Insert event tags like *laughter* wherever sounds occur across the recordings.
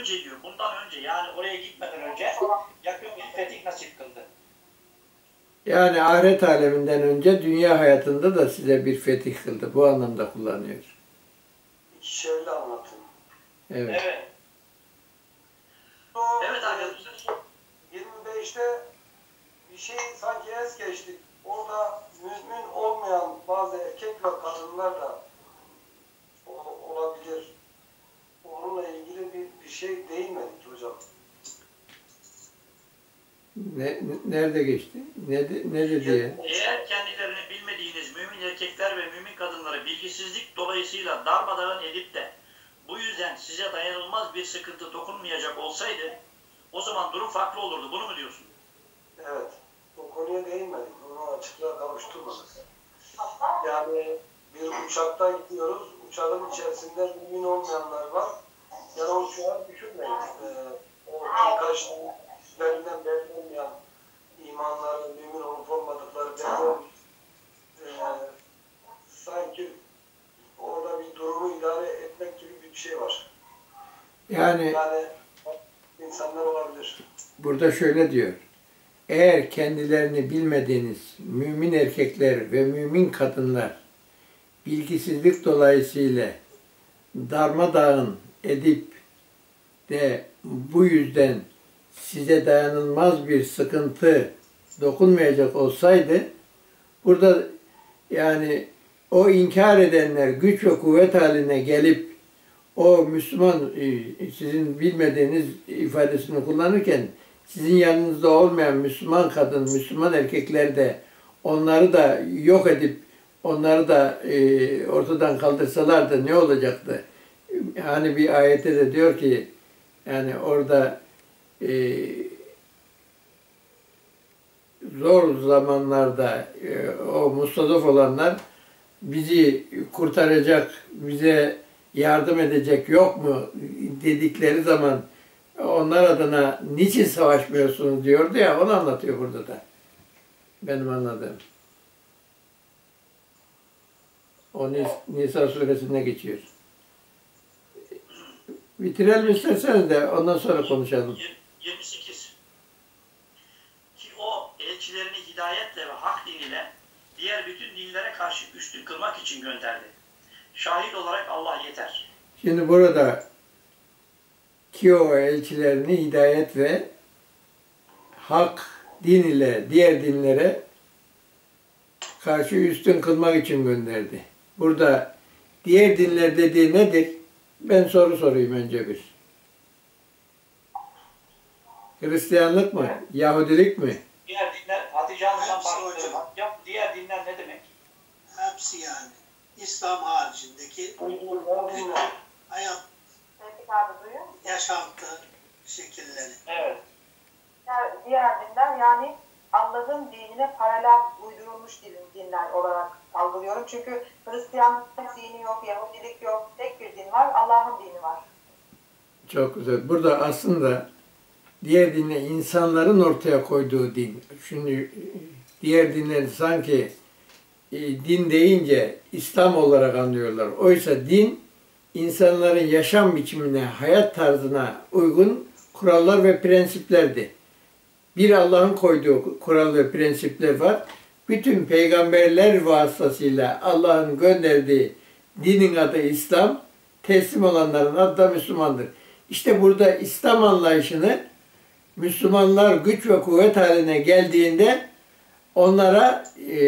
önce diyor, bundan önce yani oraya gitmeden önce yakın bir fetih nasip kıldı. Yani ahiret aleminden önce dünya hayatında da size bir fetih kıldı. Bu anlamda kullanıyor. Şöyle anlatayım. Evet. Evet. Evet arkadaşlar. 25'te bir şey sanki es geçtik. Orada mümin olmayan bazı erkek ve kadınlar da o- olabilir. Onunla ilgili bir, bir şey değinmedik hocam. Ne, nerede geçti? Ne, ne dedi ya? Eğer kendilerini bilmediğiniz mümin erkekler ve mümin kadınları bilgisizlik dolayısıyla darmadağın edip de bu yüzden size dayanılmaz bir sıkıntı dokunmayacak olsaydı o zaman durum farklı olurdu. Bunu mu diyorsun? Evet. O konuya değinmedik. Onu açıklığa kavuşturmadık. Yani bir uçakta gidiyoruz. Uçağın içerisinde mümin olmayanlar var. Yani o uçağı düşünmeyin. Ee, o birkaç üzerinden belli olmayan imanları, mümin olup olmadıkları belli olmayan ee, sanki orada bir durumu idare etmek gibi bir şey var. Yani Yani insanlar olabilir. burada şöyle diyor. Eğer kendilerini bilmediğiniz mümin erkekler ve mümin kadınlar bilgisizlik dolayısıyla darmadağın edip de bu yüzden size dayanılmaz bir sıkıntı dokunmayacak olsaydı burada yani o inkar edenler güç ve kuvvet haline gelip o Müslüman e, sizin bilmediğiniz ifadesini kullanırken sizin yanınızda olmayan Müslüman kadın, Müslüman erkekler de onları da yok edip onları da e, ortadan kaldırsalardı ne olacaktı? Hani bir ayette de diyor ki yani orada e, zor zamanlarda e, o mustadaf olanlar bizi kurtaracak, bize yardım edecek yok mu dedikleri zaman onlar adına niçin savaşmıyorsunuz diyordu ya onu anlatıyor burada da. Benim anladığım. O Nis- Nisa suresinde geçiyor. Bitirelim isterseniz de ondan sonra konuşalım. Yir- 28. Ki o elçilerini hidayetle ve hak diniyle diğer bütün dinlere karşı üstün kılmak için gönderdi. Şahit olarak Allah yeter. Şimdi burada ki o elçilerini hidayet ve hak din ile diğer dinlere karşı üstün kılmak için gönderdi. Burada diğer dinler dediği nedir? Ben soru sorayım önce bir. Hristiyanlık mı? Yahudilik mi? Diğer dinler Hatice Hanım'dan baktığım diğer dinler ne demek? Hepsi yani. İslam haricindeki hayat, duyuyor musun? yaşantı şekilleri. Evet. Diğer dinler yani Allah'ın dinine paralel uydurulmuş din, dinler olarak algılıyorum. Çünkü Hristiyanlık dini yok, Yahudilik yok. Tek bir din var, Allah'ın dini var. Çok güzel. Burada aslında diğer dinle insanların ortaya koyduğu din. Şimdi diğer dinler sanki e, din deyince İslam olarak anlıyorlar. Oysa din insanların yaşam biçimine, hayat tarzına uygun kurallar ve prensiplerdi. Bir Allah'ın koyduğu kural ve prensipler var. Bütün peygamberler vasıtasıyla Allah'ın gönderdiği dinin adı İslam, teslim olanların adı da Müslümandır. İşte burada İslam anlayışını Müslümanlar güç ve kuvvet haline geldiğinde onlara e,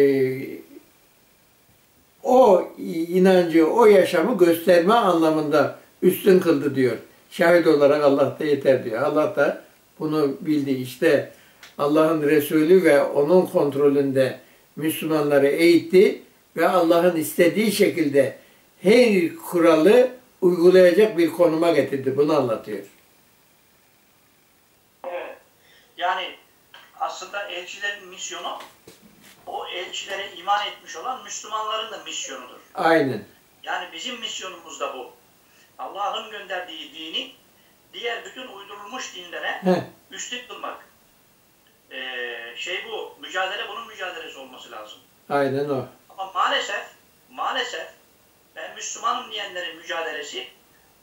o inancı, o yaşamı gösterme anlamında üstün kıldı diyor. Şahit olarak Allah da yeter diyor. Allah da bunu bildi. İşte Allah'ın Resulü ve onun kontrolünde Müslümanları eğitti ve Allah'ın istediği şekilde her kuralı uygulayacak bir konuma getirdi. Bunu anlatıyor. Evet. Yani aslında elçilerin misyonu o elçilere iman etmiş olan Müslümanların da misyonudur. Aynen. Yani bizim misyonumuz da bu. Allah'ın gönderdiği dini diğer bütün uydurulmuş dinlere Heh, üstün kılmak. Ee, şey bu, mücadele bunun mücadelesi olması lazım. aynen o. Ama maalesef, maalesef ben Müslümanım diyenlerin mücadelesi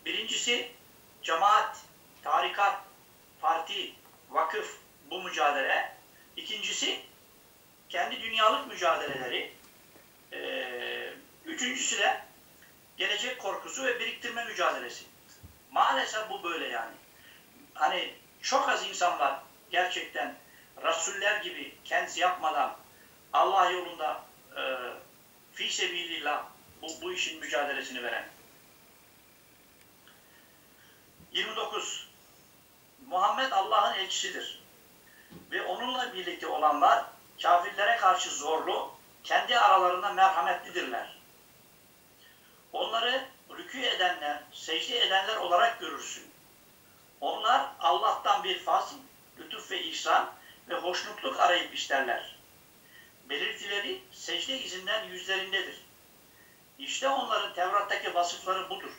birincisi cemaat tarikat, parti, vakıf bu mücadele. İkincisi kendi dünyalık mücadeleleri. Ee, üçüncüsü de gelecek korkusu ve biriktirme mücadelesi. Maalesef bu böyle yani. Hani çok az insan var gerçekten Rasuller gibi kendisi yapmadan Allah yolunda e, fi sebilillah bu, bu işin mücadelesini veren. 29. Muhammed Allah'ın elçisidir. Ve onunla birlikte olanlar kafirlere karşı zorlu, kendi aralarında merhametlidirler. Onları rükû edenler, secde edenler olarak görürsün. Onlar Allah'tan bir fazl, lütuf ve ihsan ve hoşnutluk arayıp isterler. Belirtileri secde izinden yüzlerindedir. İşte onların Tevrat'taki vasıfları budur.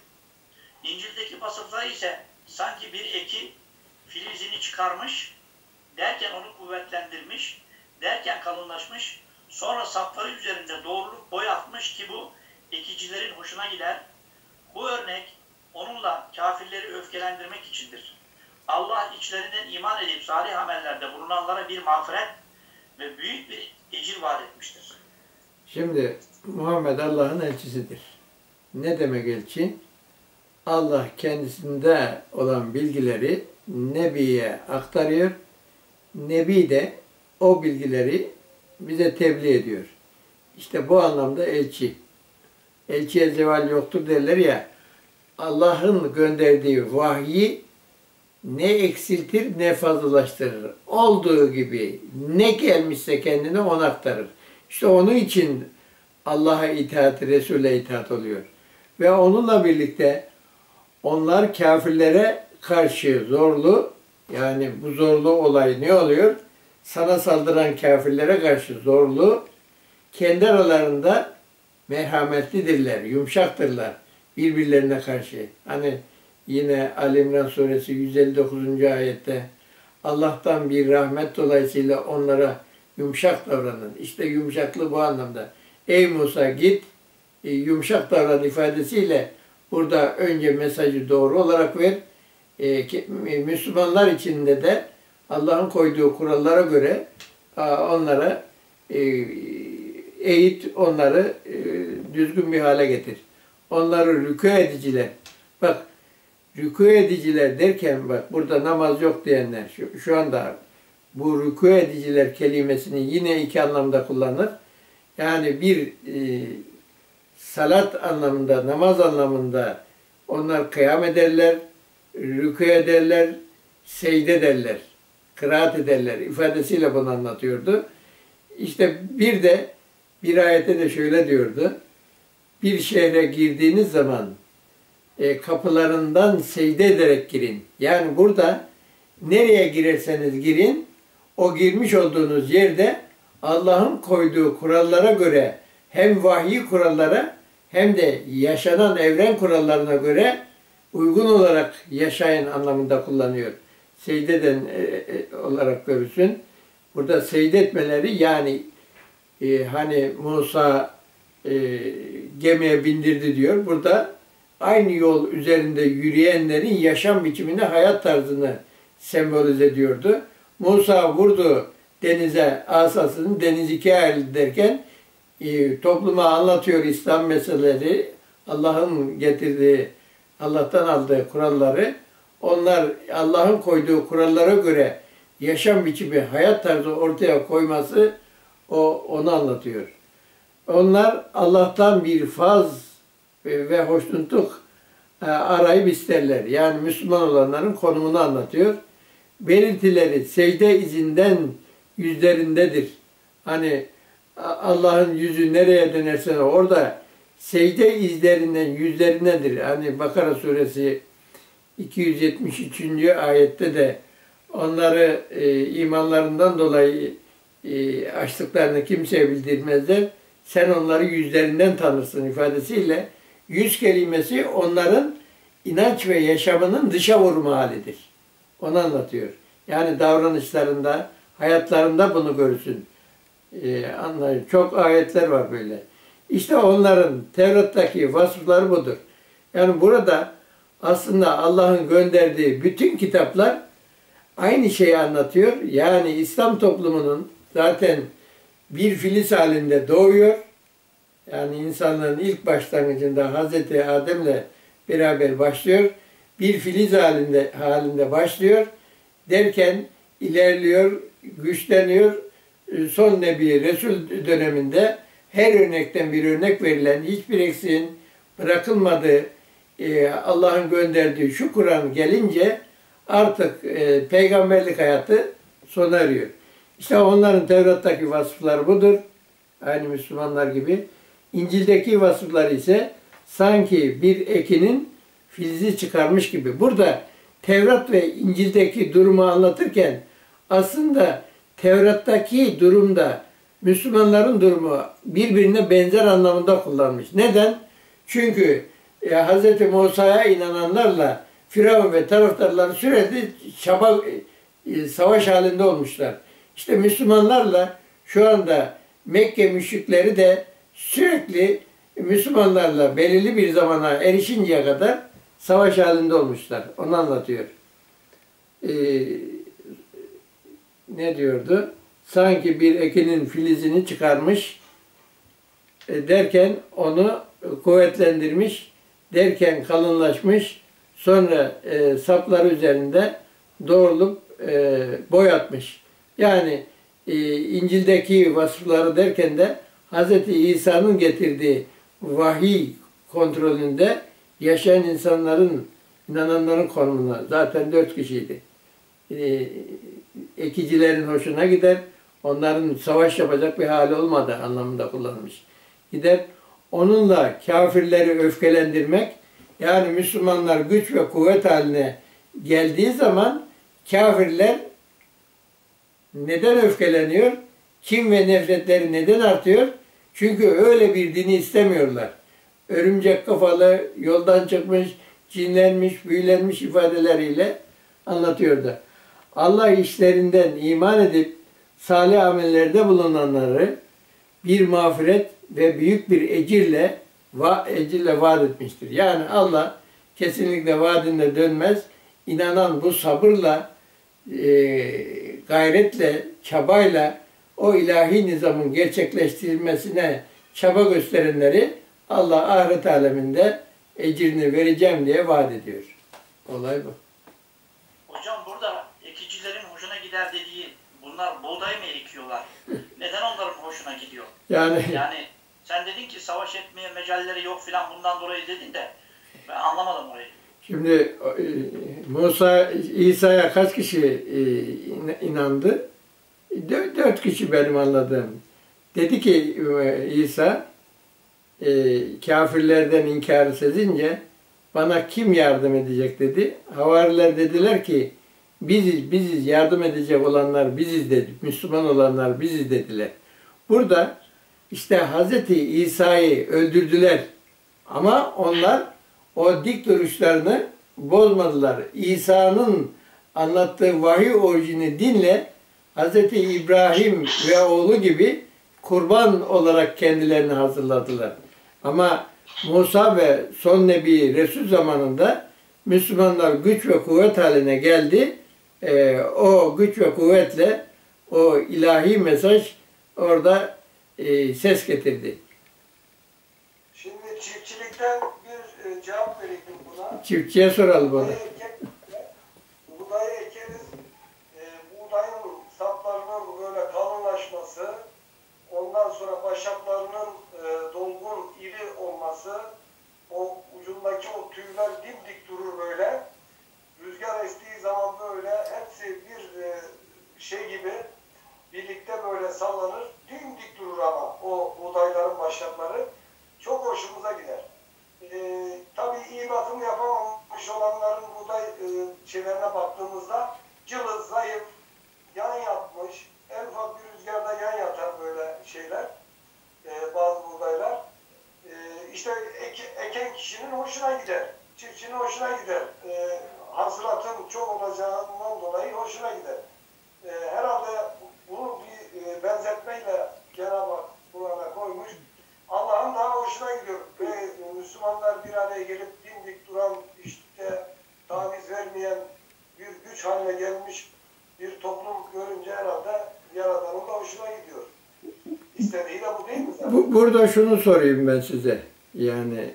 İncil'deki vasıfları ise sanki bir eki filizini çıkarmış, derken onu kuvvetlendirmiş, derken kalınlaşmış, sonra sapları üzerinde doğruluk boy atmış ki bu ekicilerin hoşuna gider. Bu örnek onunla kafirleri öfkelendirmek içindir. Allah içlerinden iman edip salih amellerde bulunanlara bir mağfiret ve büyük bir ecir vaat etmiştir. Şimdi Muhammed Allah'ın elçisidir. Ne demek elçi? Allah kendisinde olan bilgileri Nebi'ye aktarıyor. Nebi de o bilgileri bize tebliğ ediyor. İşte bu anlamda elçi. Elçiye zeval yoktur derler ya. Allah'ın gönderdiği vahyi ne eksiltir ne fazlalaştırır. Olduğu gibi ne gelmişse kendine onu aktarır. İşte onun için Allah'a itaat, Resul'e itaat oluyor. Ve onunla birlikte onlar kafirlere karşı zorlu, yani bu zorlu olay ne oluyor? Sana saldıran kafirlere karşı zorlu, kendi aralarında merhametlidirler, yumuşaktırlar birbirlerine karşı. Hani yine Ali İmran suresi 159. ayette Allah'tan bir rahmet dolayısıyla onlara yumuşak davranın. İşte yumuşaklığı bu anlamda. Ey Musa git e, yumuşak davran ifadesiyle burada önce mesajı doğru olarak ver. E, Müslümanlar içinde de Allah'ın koyduğu kurallara göre onlara e, eğit, onları düzgün bir hale getir. Onları rükû ediciler. Bak rükû ediciler derken bak burada namaz yok diyenler şu, şu anda bu rükû ediciler kelimesini yine iki anlamda kullanır. Yani bir e, salat anlamında, namaz anlamında onlar kıyam ederler, rükû ederler, secde ederler, kıraat ederler ifadesiyle bunu anlatıyordu. İşte bir de bir ayette de şöyle diyordu. Bir şehre girdiğiniz zaman e, kapılarından secde ederek girin. Yani burada nereye girerseniz girin, o girmiş olduğunuz yerde Allah'ın koyduğu kurallara göre hem vahyi kurallara hem de yaşanan evren kurallarına göre uygun olarak yaşayın anlamında kullanıyor. Secdeden e, e, olarak görürsün. Burada secde etmeleri yani e, hani Musa e, gemiye bindirdi diyor. Burada aynı yol üzerinde yürüyenlerin yaşam biçimini, hayat tarzını sembolize ediyordu. Musa vurdu denize asasını, deniz ikiye ayrıldı derken e, topluma anlatıyor İslam meseleleri, Allah'ın getirdiği, Allah'tan aldığı kuralları. Onlar Allah'ın koyduğu kurallara göre yaşam biçimi, hayat tarzı ortaya koyması o onu anlatıyor. Onlar Allah'tan bir faz ve hoşnutluk e, arayıp isterler. Yani Müslüman olanların konumunu anlatıyor. Belirtileri secde izinden yüzlerindedir. Hani Allah'ın yüzü nereye dönersen orada secde izlerinden yüzlerindedir. Hani Bakara suresi 273. ayette de onları e, imanlarından dolayı e, açtıklarını kimseye bildirmezler. Sen onları yüzlerinden tanırsın ifadesiyle yüz kelimesi onların inanç ve yaşamının dışa vurma halidir. Onu anlatıyor. Yani davranışlarında, hayatlarında bunu görürsün. Ee, anlayın. Çok ayetler var böyle. İşte onların Tevrat'taki vasıfları budur. Yani burada aslında Allah'ın gönderdiği bütün kitaplar aynı şeyi anlatıyor. Yani İslam toplumunun zaten bir filiz halinde doğuyor. Yani insanların ilk başlangıcında Hazreti Adem'le beraber başlıyor. Bir filiz halinde halinde başlıyor. Derken ilerliyor, güçleniyor. Son Nebi Resul döneminde her örnekten bir örnek verilen, hiçbir eksiğin bırakılmadığı, e, Allah'ın gönderdiği şu Kur'an gelince artık e, peygamberlik hayatı sona eriyor. İşte onların Tevrat'taki vasıfları budur. Aynı Müslümanlar gibi. İncil'deki vasıflar ise sanki bir ekinin filizi çıkarmış gibi. Burada Tevrat ve İncil'deki durumu anlatırken aslında Tevrat'taki durumda Müslümanların durumu birbirine benzer anlamında kullanmış. Neden? Çünkü e, Hz. Musa'ya inananlarla Firavun ve taraftarları sürekli çaba, e, savaş halinde olmuşlar. İşte Müslümanlarla şu anda Mekke müşrikleri de sürekli Müslümanlarla belirli bir zamana erişinceye kadar savaş halinde olmuşlar. Onu anlatıyor. Ee, ne diyordu? Sanki bir ekinin filizini çıkarmış e, derken onu kuvvetlendirmiş, derken kalınlaşmış, sonra e, sapları üzerinde doğrulup e, boyatmış. Yani e, İncil'deki vasıfları derken de Hz. İsa'nın getirdiği vahiy kontrolünde yaşayan insanların, inananların konumuna zaten dört kişiydi. E, ekicilerin hoşuna gider, onların savaş yapacak bir hali olmadı anlamında kullanmış. Gider, onunla kafirleri öfkelendirmek, yani Müslümanlar güç ve kuvvet haline geldiği zaman kafirler neden öfkeleniyor? Kim ve nefretleri neden artıyor? Çünkü öyle bir dini istemiyorlar. Örümcek kafalı, yoldan çıkmış, cinlenmiş, büyülenmiş ifadeleriyle anlatıyordu. Allah işlerinden iman edip salih amellerde bulunanları bir mağfiret ve büyük bir ecirle va ecirle vaat etmiştir. Yani Allah kesinlikle vaadinde dönmez. İnanan bu sabırla, e, gayretle, çabayla o ilahi nizamın gerçekleştirilmesine çaba gösterenleri Allah ahiret aleminde ecirini vereceğim diye vaat ediyor. Olay bu. Hocam burada ekicilerin hoşuna gider dediği bunlar buğday mı ekiyorlar? Neden onların hoşuna gidiyor? Yani *laughs* Yani sen dedin ki savaş etmeye mecalleri yok filan bundan dolayı dedin de ben anlamadım orayı. Şimdi e, Musa İsa'ya kaç kişi e, in- inandı? Dört, dört kişi benim anladığım. Dedi ki e, İsa kafirlerden inkarı sezince bana kim yardım edecek dedi. Havariler dediler ki biziz biziz yardım edecek olanlar biziz dedi. Müslüman olanlar biziz dediler. Burada işte Hazreti İsa'yı öldürdüler. Ama onlar o dik duruşlarını bozmadılar. İsa'nın anlattığı vahiy orijini dinle Hz. İbrahim ve oğlu gibi kurban olarak kendilerini hazırladılar. Ama Musa ve son Nebi Resul zamanında Müslümanlar güç ve kuvvet haline geldi. Ee, o güç ve kuvvetle o ilahi mesaj orada e, ses getirdi. Şimdi çiftçilikten e, cevap vereyim buna. Çiftçiye soralım onu. Buğdayı ekeriz. E, buğdayın saplarının böyle kalınlaşması, ondan sonra başaklarının e, dolgun, iri olması, o ucundaki o tüyler dimdik durur böyle. Rüzgar estiği zaman böyle hepsi bir e, şey gibi birlikte böyle sallanır. Dimdik durur ama o buğdayların başakları. Çok hoşumuza gider. Ee, tabii iyi bakım yapamamış olanların buğday e, şeylerine baktığımızda cılız, zayıf, yan yatmış, en ufak bir rüzgarda yan yatar böyle şeyler, e, bazı buğdaylar. E, işte ek, eken kişinin hoşuna gider, çiftçinin hoşuna gider. E, hasılatın çok olacağından dolayı hoşuna gider. E, herhalde bunu bir e, benzetmeyle Cenab-ı Hak Kur'an'a koymuş. Allah'ın daha hoşuna gidiyor. Ve Müslümanlar bir araya gelip dimdik duran işte haline gelmiş bir toplum görünce herhalde Yaradan'ın da hoşuna gidiyor. İstediği de bu değil mi burada şunu sorayım ben size. Yani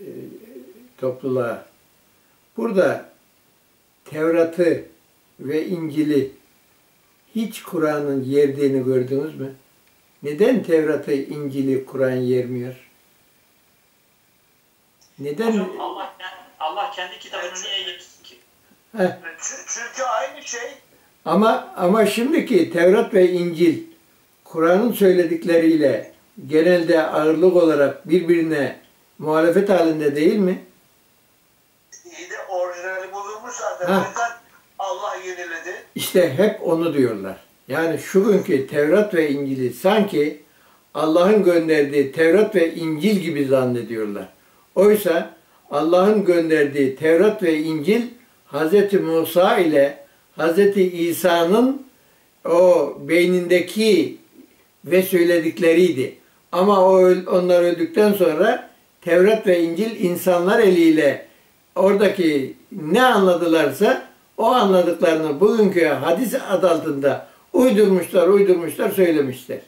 e, topluluğa. Burada Tevrat'ı ve İncil'i hiç Kur'an'ın yerdiğini gördünüz mü? Neden Tevrat'ı, İncil'i Kur'an yermiyor? Neden? Hocam Allah, Allah kendi kitabını niye yedirsin ki? Heh. Çü- Çünkü aynı şey Ama ama şimdiki Tevrat ve İncil Kur'an'ın söyledikleriyle genelde ağırlık olarak birbirine muhalefet halinde değil mi? iyi de orijinali bozulmuş zaten. Ha. Allah yeniledi. İşte hep onu diyorlar. Yani şu günkü Tevrat ve İncil'i sanki Allah'ın gönderdiği Tevrat ve İncil gibi zannediyorlar. Oysa Allah'ın gönderdiği Tevrat ve İncil Hz. Musa ile Hz. İsa'nın o beynindeki ve söyledikleriydi. Ama o onlar öldükten sonra Tevrat ve İncil insanlar eliyle oradaki ne anladılarsa o anladıklarını bugünkü hadis adı altında uydurmuşlar, uydurmuşlar, söylemişler.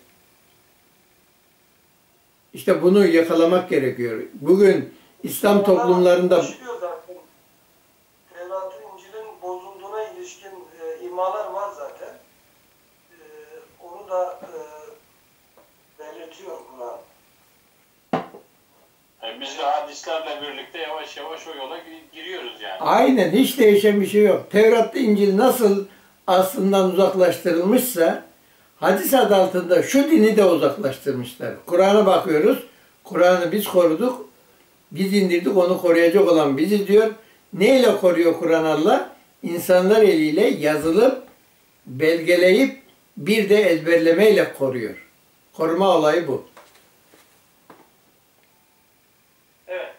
İşte bunu yakalamak gerekiyor. Bugün İslam toplumlarında Anlaşılıyor zaten. Tevrat-ı İncil'in bozulduğuna ilişkin e, imalar var zaten. E, onu da e, belirtiyor Kur'an. Yani biz hadislerle birlikte yavaş yavaş o yola gi- giriyoruz yani. aynen hiç değişen bir şey yok. Tevrat'ta İncil nasıl aslından uzaklaştırılmışsa hadis adı altında şu dini de uzaklaştırmışlar. Kur'an'a bakıyoruz. Kur'an'ı biz koruduk. Biz indirdik onu koruyacak olan bizi diyor. Neyle koruyor Kur'an Allah? İnsanlar eliyle yazılıp, belgeleyip bir de ezberlemeyle koruyor. Koruma olayı bu. Evet.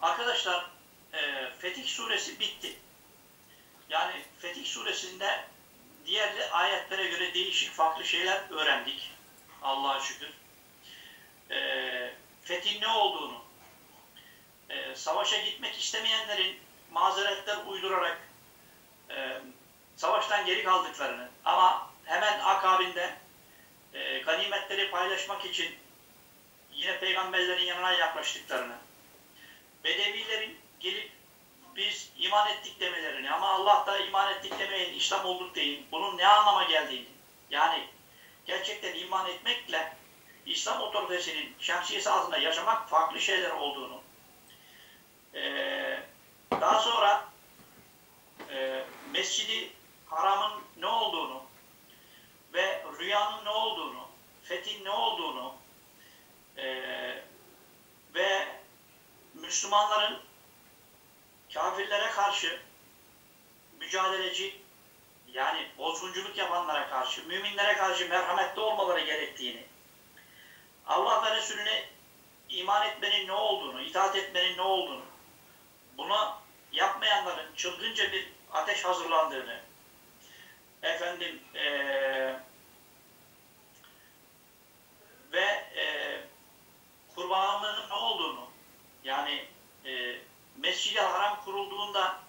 Arkadaşlar e, Fetih suresi bitti. Yani Fetih suresinde diğer ayetlere göre değişik farklı şeyler öğrendik. Allah'a şükür. E, Fetih ne olduğunu, e, savaşa gitmek istemeyenlerin mazeretler uydurarak e, savaştan geri kaldıklarını ama hemen akabinde e, ganimetleri paylaşmak için yine peygamberlerin yanına yaklaştıklarını, Bedevilerin gelip biz iman ettik demelerini ama Allah da iman ettik demeyin, İslam olduk deyin. Bunun ne anlama geldiğini, yani gerçekten iman etmekle İslam otoritesinin şemsiyesi altında yaşamak farklı şeyler olduğunu, ee, daha sonra e, Mescidi Haram'ın ne olduğunu ve rüyanın ne olduğunu, fethin ne olduğunu, ee, ve Müslümanların kafirlere karşı mücadeleci yani bozgunculuk yapanlara karşı, müminlere karşı merhametli olmaları gerektiğini, Allah ve Resulüne iman etmenin ne olduğunu, itaat etmenin ne olduğunu, buna yapmayanların çılgınca bir ateş hazırlandığını, efendim eee ve eee kurbanlığının ne olduğunu yani e, Mescid-i Haram kurulduğunda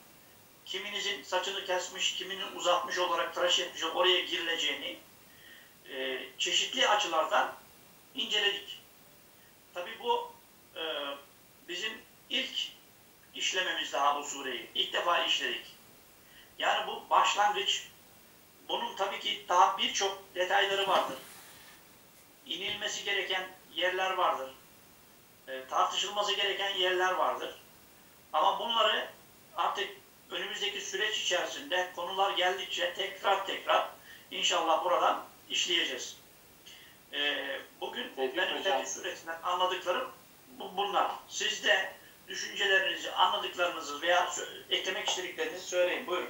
kiminizin saçını kesmiş, kiminin uzatmış olarak tıraş etmiş oraya girileceğini e, çeşitli açılardan inceledik. Tabi bu e, bizim ilk işlememiz daha bu sureyi. İlk defa işledik. Yani bu başlangıç. Bunun tabii ki daha birçok detayları vardır. İnilmesi gereken yerler vardır e, tartışılması gereken yerler vardır. Ama bunları artık önümüzdeki süreç içerisinde konular geldikçe tekrar tekrar inşallah buradan işleyeceğiz. E, bugün Peki benim hocam. Suresi'nden anladıklarım bu- bunlar. Siz de düşüncelerinizi, anladıklarınızı veya eklemek istediklerinizi söyleyin. Buyurun.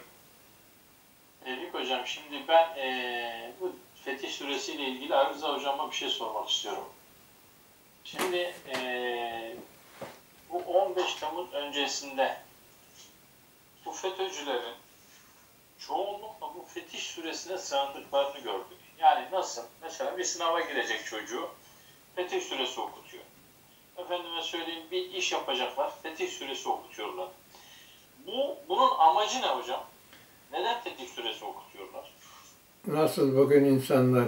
Dedik hocam şimdi ben eee bu Fetih Suresi ile ilgili Arıza hocama bir şey sormak istiyorum. Şimdi eee, bu 15 Temmuz öncesinde bu FETÖ'cülerin çoğunlukla bu Fetih Suresi'ne sığındıklarını gördük. Yani nasıl? Mesela bir sınava girecek çocuğu Fetih Suresi okutuyor. Efendime söyleyeyim bir iş yapacaklar Fetih Suresi okutuyorlar. Bu, bunun amacı ne hocam? Neden Fetih suresi okutuyorlar. Nasıl bugün insanlar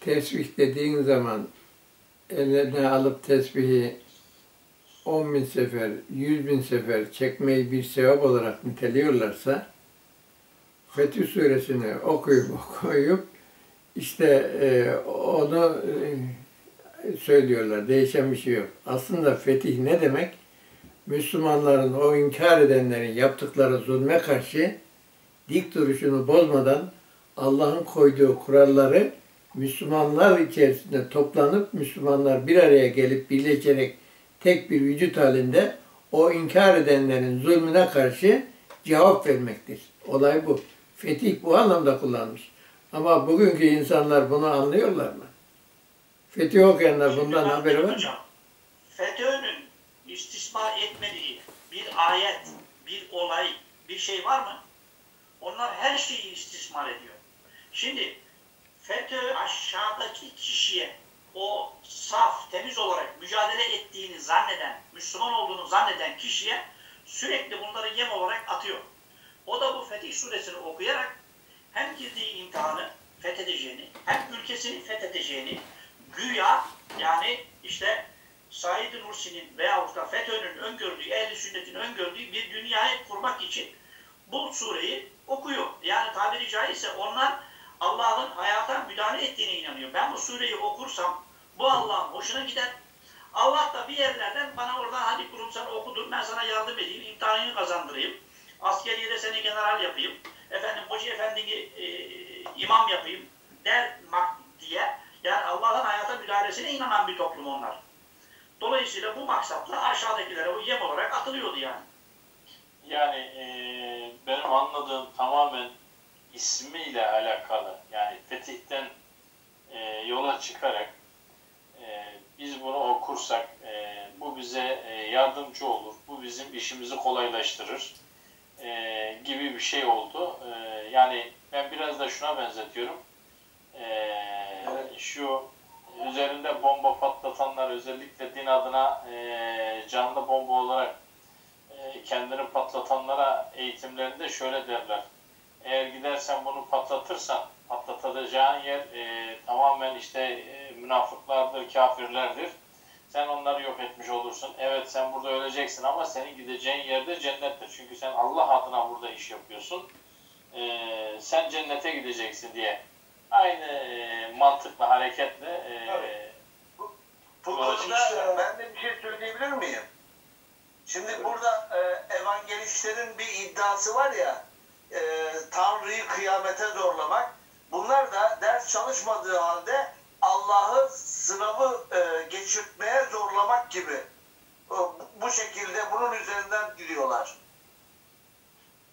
tesbih dediğin zaman ellerine alıp tesbihi 10 bin sefer, 100 bin sefer çekmeyi bir sevap olarak niteliyorlarsa Fetih Suresini okuyup *laughs* okuyup işte e, onu e, söylüyorlar. Değişen bir şey yok. Aslında fetih ne demek? Müslümanların o inkar edenlerin yaptıkları zulme karşı dik duruşunu bozmadan Allah'ın koyduğu kuralları Müslümanlar içerisinde toplanıp Müslümanlar bir araya gelip birleşerek tek bir vücut halinde o inkar edenlerin zulmüne karşı cevap vermektir. Olay bu. Fetih bu anlamda kullanmış. Ama bugünkü insanlar bunu anlıyorlar mı? Fetih okuyanlar bundan haberi var mı? FETÖ'nün istismar etmediği bir ayet, bir olay, bir şey var mı? Onlar her şeyi istismar ediyor. Şimdi FETÖ aşağıdaki kişiye o saf, temiz olarak mücadele ettiğini zanneden, Müslüman olduğunu zanneden kişiye sürekli bunları yem olarak atıyor. O da bu Fetih suresini okuyarak hem girdiği imtihanı fethedeceğini, hem ülkesini fethedeceğini, güya yani işte Said Nursi'nin veyahut da FETÖ'nün öngördüğü, ehl sünnetin öngördüğü bir dünyayı kurmak için bu sureyi okuyor. Yani tabiri caizse onlar Allah'ın hayata müdahale ettiğine inanıyor. Ben bu sureyi okursam bu Allah'ın hoşuna gider. Allah da bir yerlerden bana oradan hadi kurum sen okudur ben sana yardım edeyim, imtihanını kazandırayım. Askeriyede seni general yapayım. Efendim Hoca Efendi'yi e, imam yapayım der diye. Yani Allah'ın hayata müdahalesine inanan bir toplum onlar. Dolayısıyla bu maksatla aşağıdakilere o yem olarak atılıyordu yani. Yani eee, benim anladığım tamamen ismiyle alakalı. Yani fetihten eee, yola çıkarak eee, biz bunu okursak eee, bu bize eee, yardımcı olur. Bu bizim işimizi kolaylaştırır eee, gibi bir şey oldu. Eee, yani ben biraz da şuna benzetiyorum. Eee, şu üzerinde bomba patlatanlar özellikle din adına eee, canlı bomba olarak e, kendini patlatanlara eğitimlerinde şöyle derler. Eğer gidersen bunu patlatırsan patlatacağın yer e, tamamen işte e, münafıklardır, kafirlerdir. Sen onları yok etmiş olursun. Evet sen burada öleceksin ama senin gideceğin yerde cennettir. Çünkü sen Allah adına burada iş yapıyorsun. E, sen cennete gideceksin diye. Aynı e, mantıkla, hareketle e, Tabii. Bu Yola konuda çıkışta- ben de bir şey söyleyebilir miyim? Şimdi burada e, evangelistlerin bir iddiası var ya, e, Tanrı'yı kıyamete zorlamak. Bunlar da ders çalışmadığı halde Allah'ı sınavı e, geçirtmeye zorlamak gibi. E, bu şekilde bunun üzerinden gidiyorlar.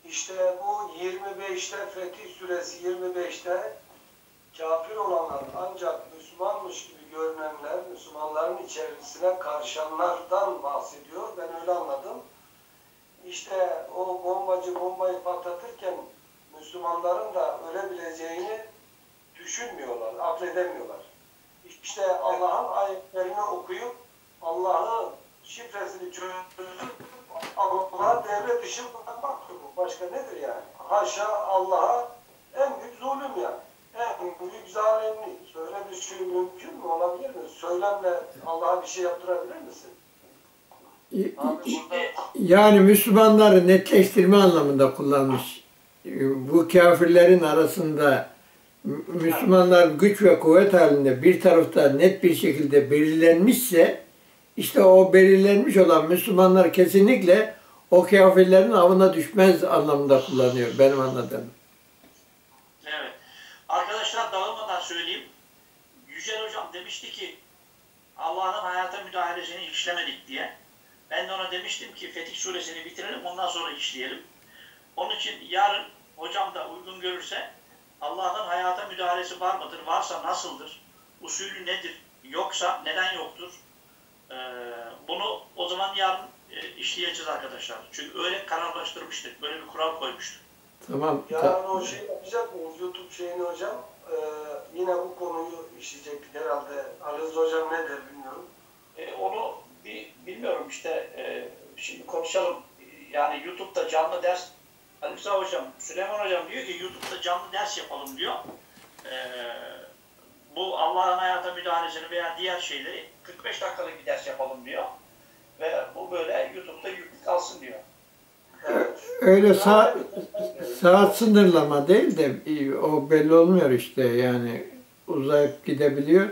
İşte bu 25'te Fetih Suresi 25'te kafir olanlar ancak Müslümanmış gibi görünenler, Müslümanların içerisine karışanlardan bahsediyor. Ben öyle anladım. İşte o bombacı bombayı patlatırken Müslümanların da ölebileceğini düşünmüyorlar, akledemiyorlar. İşte Allah'ın ayetlerini okuyup Allah'ın şifresini çözüp Allah'a devre dışı bırakmaktır bu. Başka nedir yani? Haşa Allah'a en büyük zulüm yani. En büyük zalimlik. Böyle bir şey mümkün mü? Olabilir mi? Söylemle Allah'a bir şey yaptırabilir misin? Yani Müslümanları netleştirme anlamında kullanmış. Bu kafirlerin arasında Mü- Müslümanlar güç ve kuvvet halinde bir tarafta net bir şekilde belirlenmişse işte o belirlenmiş olan Müslümanlar kesinlikle o kafirlerin avına düşmez anlamında kullanıyor benim anladığım. Evet. Arkadaşlar dağılmadan söyleyeyim. Yücel Hocam demişti ki Allah'ın hayata müdahalesini işlemedik diye. Ben de ona demiştim ki Fetih Suresini bitirelim ondan sonra işleyelim. Onun için yarın hocam da uygun görürse Allah'ın hayata müdahalesi var mıdır? Varsa nasıldır? Usulü nedir? Yoksa neden yoktur? Ee, bunu o zaman yarın e, işleyeceğiz arkadaşlar. Çünkü öyle kararlaştırmıştık. Böyle bir kural koymuştuk. Tamam. ta- Yarın o şey yapacak mıyız? YouTube şeyini hocam. Ee, yine bu konuyu işleyecektik herhalde. Ali Rıza hocam ne der bilmiyorum. E, onu bilmiyorum işte e, şimdi konuşalım. Yani YouTube'da canlı ders Ali Rıza Hocam, Süleyman Hocam diyor ki YouTube'da canlı ders yapalım diyor. Ee, bu Allah'ın hayata müdahalesini veya diğer şeyleri 45 dakikalık bir ders yapalım diyor. Ve bu böyle YouTube'da yüklü kalsın diyor. Öyle saat, saat sınırlama değil de e, o belli olmuyor işte yani uzayıp gidebiliyor.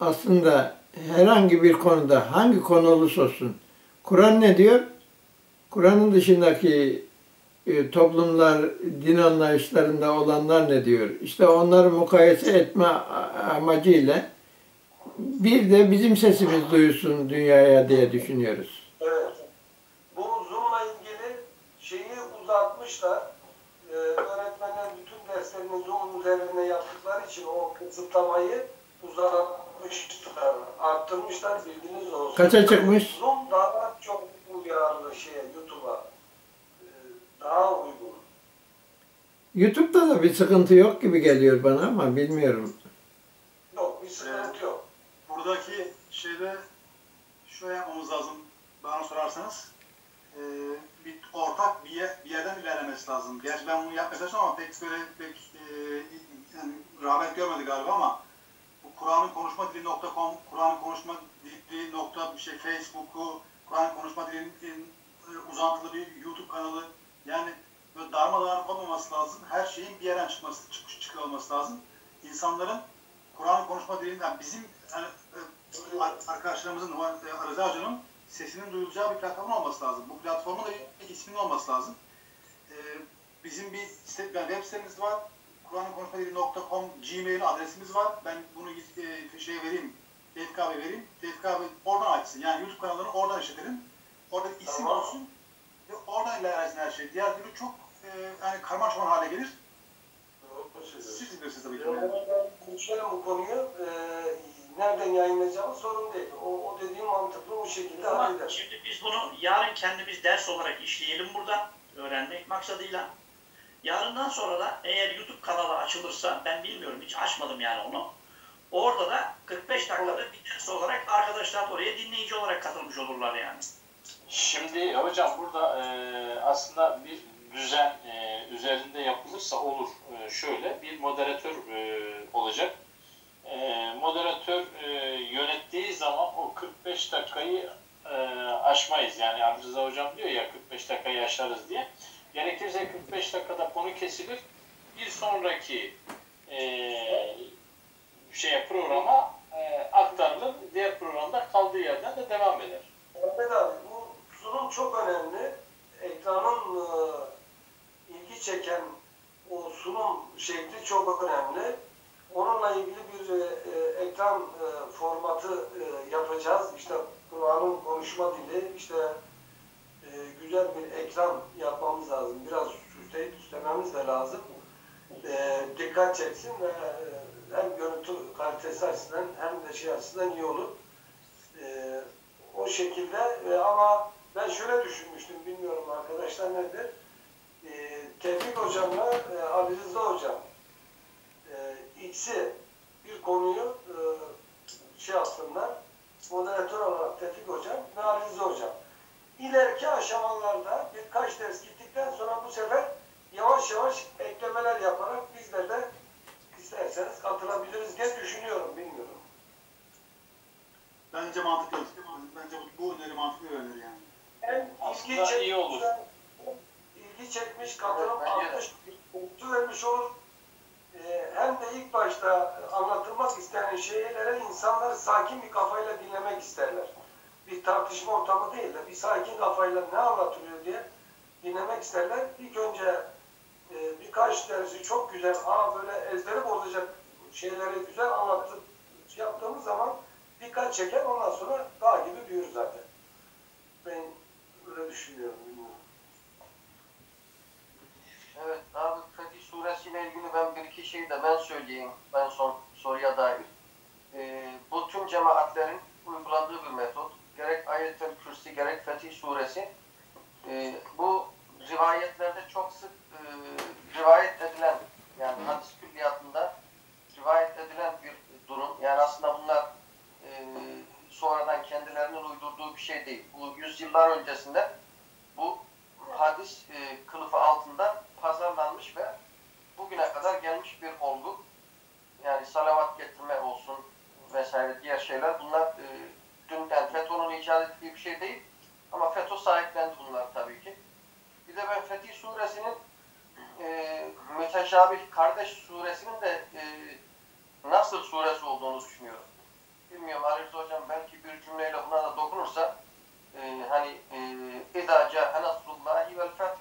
Aslında herhangi bir konuda hangi konu olursa olsun Kur'an ne diyor? Kur'an'ın dışındaki e, toplumlar, din anlayışlarında olanlar ne diyor? İşte onları mukayese etme amacıyla bir de bizim sesimiz duyulsun dünyaya diye düşünüyoruz. Evet. Bu Zoom'la şeyi uzatmışlar. Ee, öğretmenler bütün derslerini Zoom üzerinde yaptıkları için o kısıtlamayı uzatmışlar. Arttırmışlar bilginiz olsun. Kaça çıkmış? Zoom daha çok uyarlı şeye YouTube'a. Ee, daha uygun. YouTube'da da bir sıkıntı yok gibi geliyor bana ama bilmiyorum. Yok bir sıkıntı yok. buradaki şeyde şöyle yapmamız lazım bana sorarsanız. Ee, bir ortak bir, yer, bir yerden ilerlemesi lazım. Gerçi ben bunu yapmaya çalıştım ama pek böyle pek e, yani rağbet görmedi galiba ama Kur'an'ın konuşma dili.com, Kur'an'ın konuşma dili nokta bir şey Facebook'u, Kur'an'ın konuşma dilinin e, uzantılı bir YouTube kanalı yani böyle darmadağınık olmaması lazım. Her şeyin bir yerden çıkması, çık, çıkıyor olması lazım. İnsanların Kur'an konuşma dilinden bizim yani, e, ar- arkadaşlarımızın, e, Rıza Hoca'nın sesinin duyulacağı bir platform olması lazım. Bu platformun da bir isminin olması lazım. Bizim bir site, web sitemiz var. Kur'an konuşma dili.com Gmail adresimiz var. Ben bunu e, şey vereyim, Tevfik abi vereyim. Tevfik abi oradan açsın. Yani YouTube kanalını oradan işletelim. Orada isim Tamam. olsun. Ve oradan ilerlesin her şey. Diğer türlü çok e, yani karmaşman hale gelir. Siz bilirsiniz tabii ki. Konuşalım bu konuyu. Ee, nereden yayınlayacağımız sorun değil. O, o dediğim mantıklı o şekilde halleder. şimdi biz bunu yarın kendimiz ders olarak işleyelim burada. Öğrenmek maksadıyla. Yarından sonra da eğer YouTube kanalı açılırsa ben bilmiyorum hiç açmadım yani onu. Orada da 45 dakikada bir ders olarak arkadaşlar da oraya dinleyici olarak katılmış olurlar yani. Şimdi hocam burada e, aslında bir düzen e, üzerinde yapılırsa olur. E, şöyle bir moderatör e, olacak. E, moderatör e, yönettiği zaman o 45 dakikayı e, aşmayız. Yani Rıza hocam diyor ya 45 dakikayı aşarız diye. Gerekirse 45 dakikada konu kesilir. Bir sonraki e, şeye programa e, aktarılır. Diğer programda kaldığı yerden de devam eder. Mehmet abi bu sunum çok önemli. Ekranın e, ilgi çeken o sunum şekli çok önemli. Onunla ilgili bir e, e, ekran e, formatı e, yapacağız. İşte Kur'an'ın konuşma dili, işte güzel bir ekran yapmamız lazım. Biraz süsleyip süslememiz de lazım. E, dikkat çeksin ve e, hem görüntü kalitesi açısından hem de şey açısından iyi olur. E, o şekilde e, ama ben şöyle düşünmüştüm bilmiyorum arkadaşlar nedir e, Tevfik hocamla e, Ali Rıza hocam e, ikisi bir konuyu e, şey yapsınlar moderatör olarak Tevfik hocam ve Ali Rıza hocam ileriki aşamalarda birkaç ders gittikten sonra bu sefer yavaş yavaş eklemeler yaparak bizler de isterseniz katılabiliriz diye düşünüyorum bilmiyorum. Bence mantıklı. Bence bu, bu öneri mantıklı bir öneri yani. Hem Aslında ilgi çekmiş, iyi olur. ilgi çekmiş, katılım Evet, artmış, mutlu vermiş olur. Ee, hem de ilk başta anlatılmak istenen şeyleri insanlar sakin bir kafayla dinlemek isterler. Bir tartışma ortamı değil de bir sakin kafayla ne anlatılıyor diye dinlemek isterler. İlk önce e, birkaç dersi çok güzel, aa böyle ezberi bozacak şeyleri güzel anlatıp yaptığımız zaman dikkat çeker ondan sonra dağ gibi büyür zaten. Ben öyle düşünüyorum. bilmiyorum. Evet abi Fetih suresiyle ilgili ben bir iki şey de ben söyleyeyim en son soruya dair. Ee, bu tüm cemaatlerin uyguladığı bir metot. Gerek Ayet-el Kürsi gerek Fetih suresi. Ee, bu rivayetlerde çok sık e, rivayet edilen yani hadis külliyatında rivayet edilen bir durum. Yani aslında bunlar e, sonradan kendilerinin uydurduğu bir şey değil. Bu yüzyıllar öncesinde bu hadis e, kılıfı altında müteşabih kardeş suresinin de e, nasıl suresi olduğunu düşünüyorum. Bilmiyorum Arif Hocam belki bir cümleyle buna da dokunursa e, hani اِذَا جَاءَ نَصْرُ اللّٰهِ وَالْفَتْحِ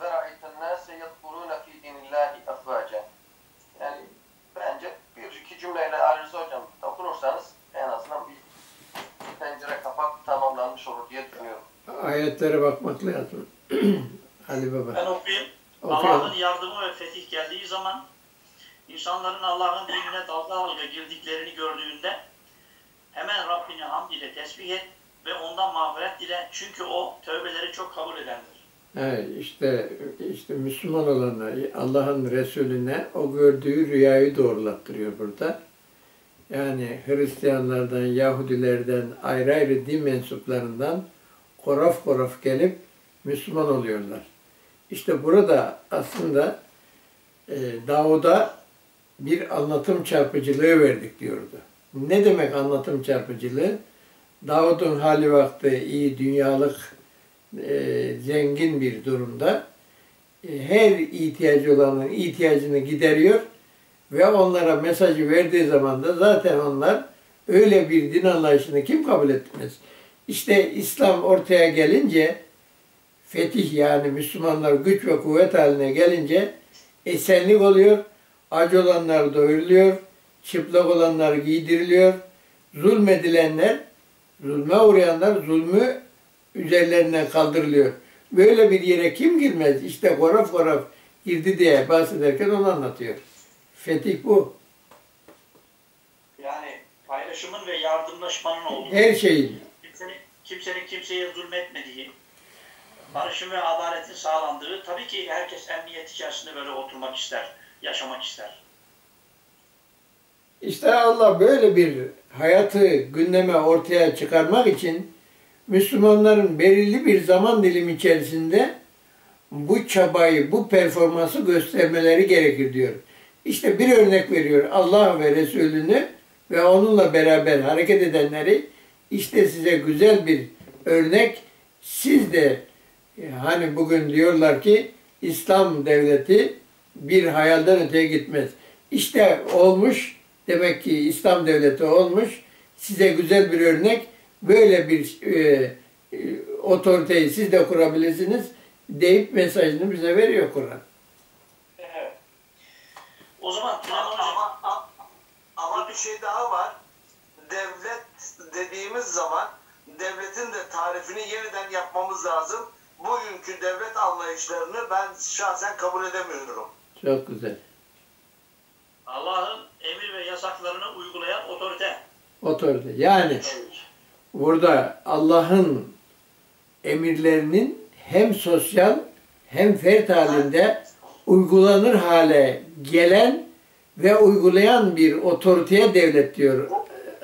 وَرَأَيْتَ النَّاسَ يَدْخُلُونَ ف۪ي دِنِ اللّٰهِ اَفْوَاجًا Yani bence bir iki cümleyle Arif Hocam dokunursanız en azından bir pencere kapak tamamlanmış olur diye düşünüyorum. Ayetlere bakmak lazım. *clears throat* Ali Baba. Ben okuyayım. Okuyalım. Allah'ın yardımı ve fetih geldiği zaman insanların Allah'ın dinine dalga dalga girdiklerini gördüğünde hemen Rabbini hamd ile tesbih et ve ondan mağfiret dile. Çünkü o tövbeleri çok kabul edendir. Evet, işte işte Müslüman olanlar Allah'ın Resulüne o gördüğü rüyayı doğrulattırıyor burada. Yani Hristiyanlardan, Yahudilerden, ayrı ayrı din mensuplarından koraf koraf gelip Müslüman oluyorlar. İşte burada aslında Davud'a bir anlatım çarpıcılığı verdik diyordu. Ne demek anlatım çarpıcılığı? Davud'un hali vakti iyi, dünyalık, e, zengin bir durumda. E, her ihtiyacı olanın ihtiyacını gideriyor ve onlara mesajı verdiği zaman da zaten onlar öyle bir din anlayışını kim kabul etmez? İşte İslam ortaya gelince fetih yani Müslümanlar güç ve kuvvet haline gelince esenlik oluyor. Acı olanlar doyuruluyor. Çıplak olanlar giydiriliyor. Zulmedilenler, zulme uğrayanlar zulmü üzerlerinden kaldırılıyor. Böyle bir yere kim girmez? İşte koraf koraf girdi diye bahsederken onu anlatıyor. Fetih bu. Yani paylaşımın ve yardımlaşmanın olduğu, Her şeyin. kimsenin, kimsenin kimseye zulmetmediği, barışın ve adaletin sağlandığı, tabii ki herkes emniyet içerisinde böyle oturmak ister, yaşamak ister. İşte Allah böyle bir hayatı gündeme ortaya çıkarmak için Müslümanların belirli bir zaman dilimi içerisinde bu çabayı, bu performansı göstermeleri gerekir diyor. İşte bir örnek veriyor Allah ve Resulünü ve onunla beraber hareket edenleri işte size güzel bir örnek. Siz de hani bugün diyorlar ki İslam devleti bir hayalden öteye gitmez. İşte olmuş demek ki İslam devleti olmuş. Size güzel bir örnek. Böyle bir e, e, otoriteyi siz de kurabilirsiniz deyip mesajını bize veriyor Kur'an. O zaman Hocam, ama, ama bir şey daha var. Devlet dediğimiz zaman devletin de tarifini yeniden yapmamız lazım. Bugünkü devlet anlayışlarını ben şahsen kabul edemiyorum. Çok güzel. Allah'ın emir ve yasaklarını uygulayan otorite. Otorite. Yani burada Allah'ın emirlerinin hem sosyal hem fert halinde uygulanır hale gelen ve uygulayan bir otoriteye devlet diyor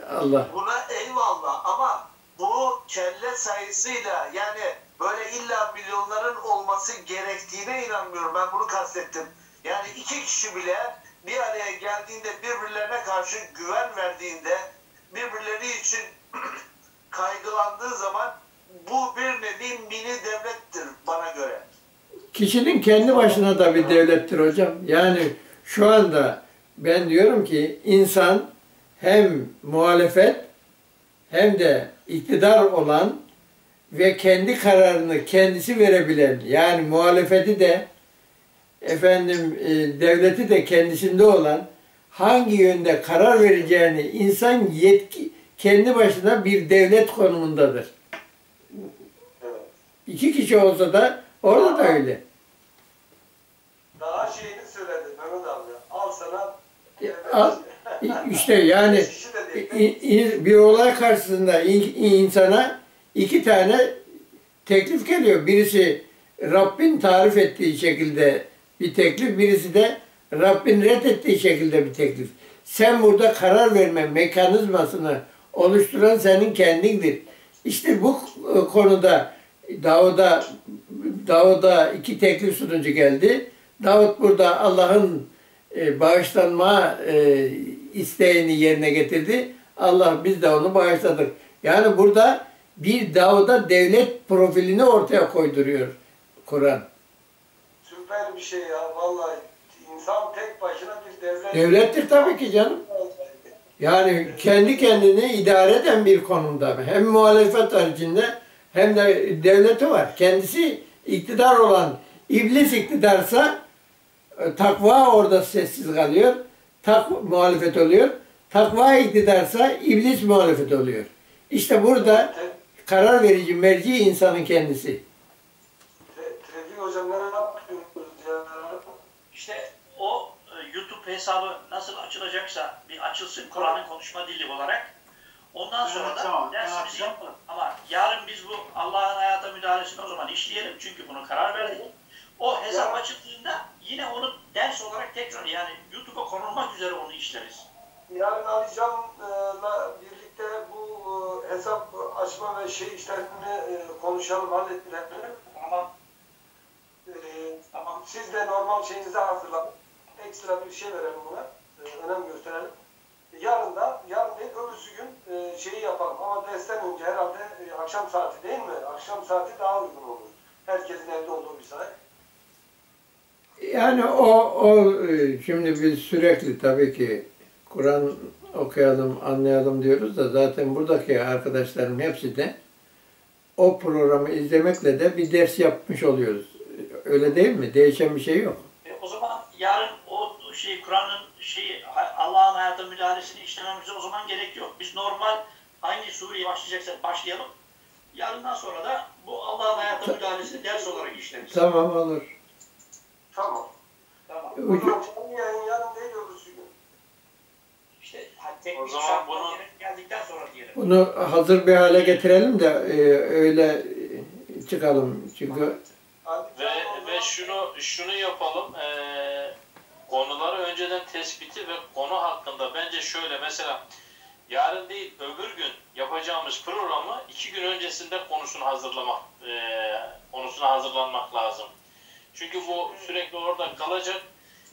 Allah. Buna eyvallah ama bu kelle sayısıyla yani böyle illa milyonların olması gerektiğine inanmıyorum. Ben bunu kastettim. Yani iki kişi bile bir araya geldiğinde birbirlerine karşı güven verdiğinde birbirleri için *clears throat* kaygılandığı zaman bu bir nevi mini devlettir bana göre. Kişinin kendi başına da bir devlettir hocam. Yani şu anda ben diyorum ki insan hem muhalefet hem de iktidar olan ve kendi kararını kendisi verebilen yani muhalefeti de efendim e, devleti de kendisinde olan hangi yönde karar vereceğini insan yetki kendi başına bir devlet konumundadır. İki kişi olsa da orada da öyle. Daha şeyini söyledi Mehmet abi. Al sana Al, İşte yani *laughs* bir olay karşısında in- insana iki tane teklif geliyor. Birisi Rabbin tarif ettiği şekilde bir teklif, birisi de Rabbin reddettiği şekilde bir teklif. Sen burada karar verme mekanizmasını oluşturan senin kendindir. İşte bu e, konuda Davud'a Davud'a iki teklif sunucu geldi. Davut burada Allah'ın e, bağışlanma e, isteğini yerine getirdi. Allah biz de onu bağışladık. Yani burada bir Davud'a devlet profilini ortaya koyduruyor Kur'an. Süper bir şey ya vallahi. insan tek başına bir devlet. Devlettir tabii ki canım. Yani kendi kendini idare eden bir konumda. Hem muhalefet haricinde hem de devleti var. Kendisi iktidar olan iblis iktidarsa e, takva orada sessiz kalıyor. Tak muhalefet oluyor. Takva iktidarsa iblis muhalefet oluyor. İşte burada karar verici merci insanın kendisi. Te- Tevfik hocam ne yapıyoruz ya? İşte o e, YouTube hesabı nasıl açılacaksa bir açılsın Kur'an'ın konuşma dili olarak. Ondan sonra Evet, da tamam. Dersimizi yapalım. Ama yarın biz bu Allah'ın hayata müdahalesini o zaman işleyelim. Çünkü bunu karar verdik. O hesap Ya. açıldığında yine onu ders olarak tekrar yani YouTube'a konulmak üzere onu işleriz. Yarın Ali Can'la birlikte bu e, hesap açma ve şey işlerini e, konuşalım, halledelim. Ama E, Tamam. Siz de normal şeyinizi hazırlayın. Ekstra bir şey verelim buna. E, önem gösterelim. Yarın da, yarın değil öbürsü gün e, şeyi yapalım. Ama dersten önce herhalde e, akşam saati değil mi? Akşam saati daha uygun olur. Herkesin evde olduğu bir saat. Yani o, o e, şimdi biz sürekli tabii ki Kur'an okuyalım, anlayalım diyoruz da zaten buradaki arkadaşlarım hepsi de o programı izlemekle de bir ders yapmış oluyoruz. Öyle değil mi? Değişen bir şey yok. E, o zaman yarın o şey Kur'an'ın şeyi Allah'ın hayata müdahalesini işlememize o zaman gerek yok. Biz normal hangi sureye başlayacaksak başlayalım. Yarından sonra da bu Allah'ın hayata müdahalesini ders olarak işleriz. Tamam olur. Tamam. Tamam. Ucu- zaman canlı yayın yarın değil öbürsü gün. İşte ha, tek O zaman bunu- geldikten sonra diyelim. Bunu hazır bir hale getirelim de e, öyle e, çıkalım. Çünkü Ve, ve şunu şunu yapalım. eee, konuları önceden tespiti ve konu hakkında bence şöyle mesela yarın değil öbür gün yapacağımız programı iki gün öncesinde konusunu hazırlamak eee, konusuna hazırlanmak lazım. Çünkü bu sürekli orada kalacak.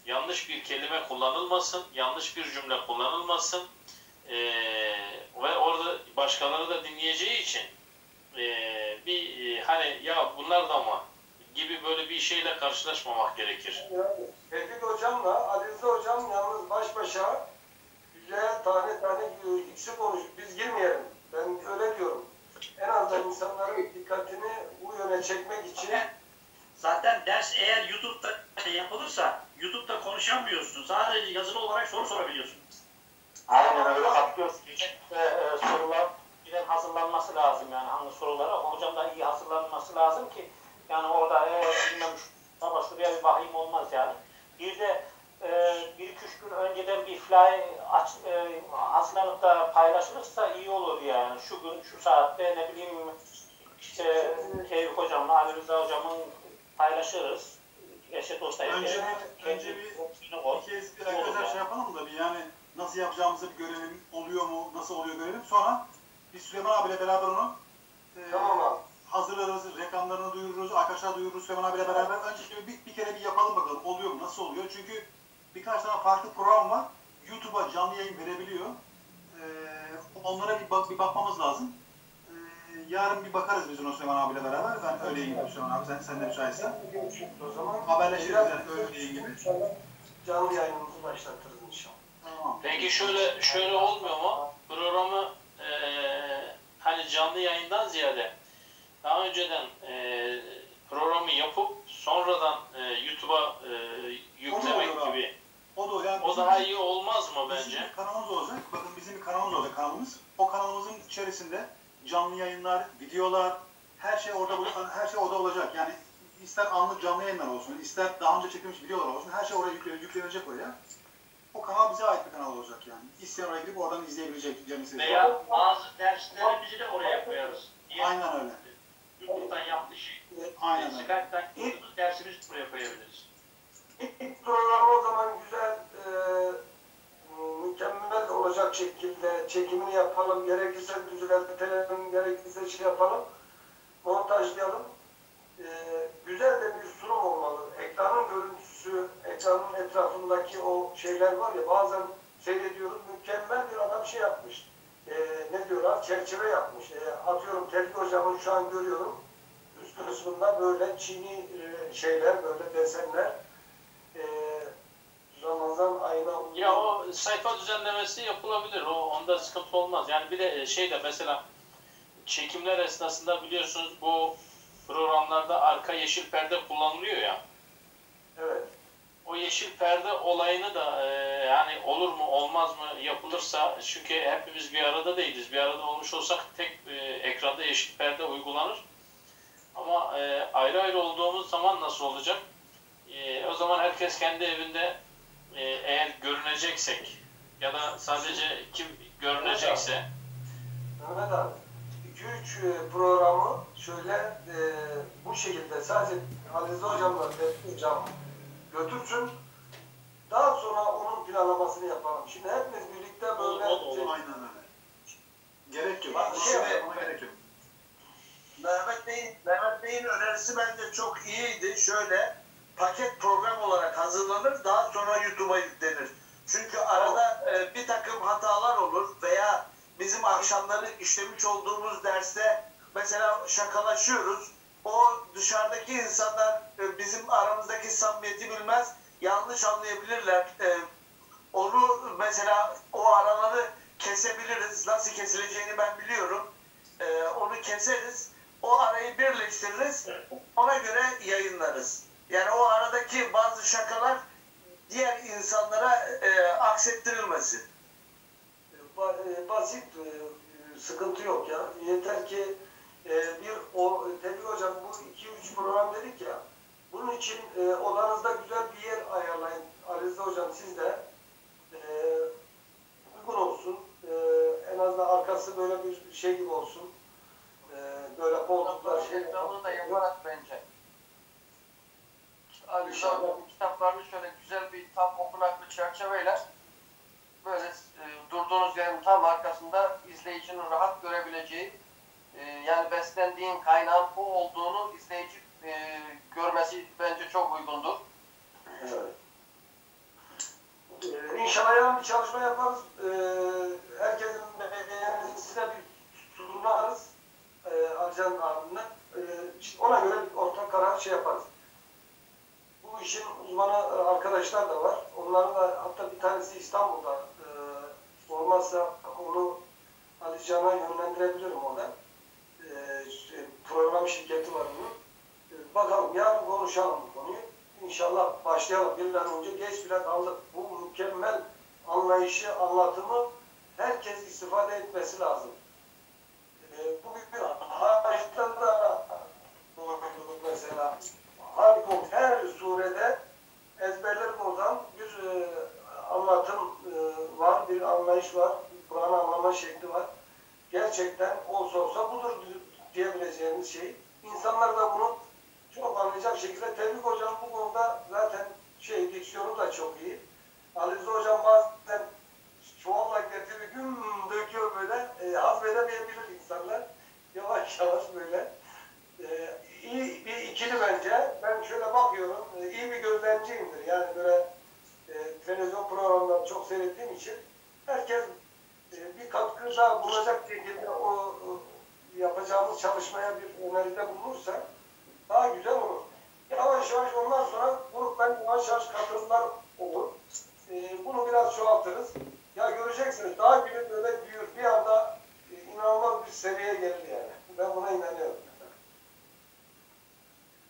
Yanlış bir kelime kullanılmasın, yanlış bir cümle kullanılmasın. Eee, ve orada başkaları da dinleyeceği için eee, bir eee, hani ya bunlar da mı gibi böyle bir şeyle karşılaşmamak gerekir. Yani Tevfik hocamla Rıza hocam yalnız baş başa güzel tane tane ikisi konuş. Biz girmeyelim. Ben öyle diyorum. En azından insanların dikkatini bu yöne çekmek için Zaten ders eğer YouTube'da yapılırsa YouTube'da konuşamıyorsun. Sadece yazılı olarak soru sorabiliyorsun. Aynen öyle katılıyoruz. Ve e, sorular bilen hazırlanması lazım yani hangi sorulara. Hocam da iyi hazırlanması lazım ki yani orada e, bilmem ama şuraya bir bakayım olmaz yani. Bir de e, bir iki üç gün önceden bir fly aç, e, hazırlanıp da paylaşılırsa iyi olur yani. Şu gün şu saatte ne bileyim işte Tevfik hocamla Ali Rıza hocamın paylaşırız. Eşe dosta Önce bir- önce bir- koy. Bir kez bir arkadaşlar şey yapalım da bir yani nasıl yapacağımızı bir görelim. Oluyor mu? Nasıl oluyor görelim. Sonra biz Süleyman abiyle beraber onu e, Tamam abi. hazırlarız, reklamlarını duyururuz, arkadaşlar duyururuz Süleyman abiyle beraber. Önce şöyle bir, bir kere bir yapalım bakalım. Oluyor mu? Nasıl oluyor? Çünkü birkaç tane farklı program var. YouTube'a canlı yayın verebiliyor. E, onlara bir, bak, bir bakmamız lazım. E, yarın bir bakarız biz ona Süleyman abiyle beraber. Ben öğleyeyim gibi Süleyman abi. Sen, sen de müsaitsen. o zaman Haberleşiriz yani öğleyin gibi. Canlı yayınımızı başlatırız. Tamam. Peki şöyle şöyle olmuyor mu? Programı eee, hani canlı yayından ziyade daha önceden eee, programı yapıp sonradan eee, YouTube'a eee, yüklemek abi. gibi. O da yani O bizim- daha iyi olmaz mı Bizim bence? bir kanalımız olacak. Bakın bizim bir kanalımız olacak kanalımız. O kanalımızın içerisinde canlı yayınlar, videolar, her şey orada her şey orada olacak. Yani ister anlık canlı yayınlar olsun, ister daha önce çekilmiş videolar olsun, her şey oraya yüklenecek oraya. O kanal bize ait bir kanal olacak yani. İsteyen oraya girip oradan izleyebilecek. canı. Veya bazı derslerimizi de oraya koyarız. Diye Aynen öyle. YouTube'dan yaptığı şey. Aynen öyle. Skype'dan yaptığımız dersimizi buraya koyabiliriz. İlk programı o zaman güzel, e, mükemmel olacak şekilde çekimini yapalım. Gerekirse düzeltelim, gerekirse şey yapalım. Montajlayalım. E, güzel de bir sunum olmalı. Ekranın görüntüsü ekranın etrafındaki o şeyler var ya bazen seyrediyoruz mükemmel bir adam şey yapmış. E, ne diyorlar? Çerçeve yapmış. E, atıyorum Tevfik Hocam'ın şu an görüyorum. Üst kısmında böyle çini e, şeyler, böyle desenler. E, Ramazan ayına. Ya o sayfa düzenlemesi yapılabilir. O onda sıkıntı olmaz. Yani bir de şey de mesela çekimler esnasında biliyorsunuz bu programlarda arka yeşil perde kullanılıyor ya. O yeşil perde olayını da e, yani olur mu olmaz mı yapılırsa çünkü hepimiz bir arada değiliz. Bir arada olmuş olsak tek e, ekranda yeşil perde uygulanır. Ama e, ayrı ayrı olduğumuz zaman nasıl olacak? E, o zaman herkes kendi evinde e, eğer görüneceksek ya da sadece kim görünecekse Mehmet abi, 2-3 programı şöyle e, bu şekilde sadece Aziz Hocam'la Tevfik Hocam götürsün. Daha sonra onun planlamasını yapalım. Şimdi hepimiz birlikte böyle... O- o- o- Aynen öyle. Gerek yok. Bak, şey şey gerek yok. Mehmet Bey'in Mehmet Bey'in önerisi bence çok iyiydi. Şöyle paket program olarak hazırlanır, daha sonra YouTube'a yüklenir. Çünkü arada e, bir takım hatalar olur veya bizim akşamları işlemiş olduğumuz derste mesela şakalaşıyoruz. O dışarıdaki insanlar e, bizim aramızdaki samimiyeti bilmez, yanlış anlayabilirler. E, onu mesela o araları kesebiliriz. Nasıl kesileceğini ben biliyorum. E, onu keseriz. O arayı birleştiririz. Ona göre yayınlarız. Yani o aradaki bazı şakalar diğer insanlara e, aksettirilmesin. Ba- basit, sıkıntı yok ya. Yeter ki e, bir o Tevfik Hocam bu 2-3 program dedik ya. Bunun için e, odanızda güzel bir yer ayarlayın. Alize Hocam siz de e, uygun olsun. E, en azından arkası böyle bir şey gibi olsun. E, böyle koltuklar şey. Ekranı da yaparak bence. Ali. Rıza'nın kitaplarını şöyle güzel bir tam okunaklı çerçeveyle böyle e, durduğunuz yerin tam arkasında izleyicinin rahat görebileceği e, yani beslendiğin kaynağın bu olduğunu izleyici e, görmesi bence çok uygundur. Evet. Ee, İnşallah yarın bir çalışma yaparız. Ee, herkesin beğenisine bir sunarız. Ee, Arcan abimle. Ee, ona göre bir ortak karar şey yaparız. Bu işin uzmanı e, arkadaşlar da var. Onların da hatta bir tanesi İstanbul'da. Ee, olmazsa onu Ali yönlendirebilirim oradan. Program şirketi var bunun. Ee, Bakalım yarın konuşalım bu konuyu. İnşallah başlayalım. Bir an önce geç bile kaldık. Bu mükemmel anlayışı, anlatımı herkes istifade etmesi lazım. Ee, bu bir harçtan da doğruluk mesela. Harika her surede ezberlerim oradan bir e, anlatım e, var, bir anlayış var, bir Kur'an anlama şekli var. Gerçekten olsa olsa budur diyebileceğimiz şey. İnsanlar da bunu çok anlayacak şekilde Tevfik Hocam bu konuda zaten şey diksiyonu da çok iyi. Ali Hocam bazen çuvalla getiriyor, güm döküyor böyle. E, hazmedemeyebilir insanlar. Yavaş *laughs* yavaş böyle. E, iyi bir ikili bence. Ben şöyle bakıyorum. E, iyi bir gözlemciyimdir. Yani böyle e, televizyon programlarını çok seyrettiğim için herkes e, bir katkı daha bulacak şekilde o, o yapacağımız çalışmaya bir öneride bulunursa daha güzel olur. Yavaş yavaş ondan sonra gruptan yavaş yavaş katılımlar olur. Ee, bunu biraz çoğaltırız. Ya göreceksiniz daha gibi böyle büyür. Bir anda e, inanılmaz bir seviyeye gelir yani. Ben buna inanıyorum.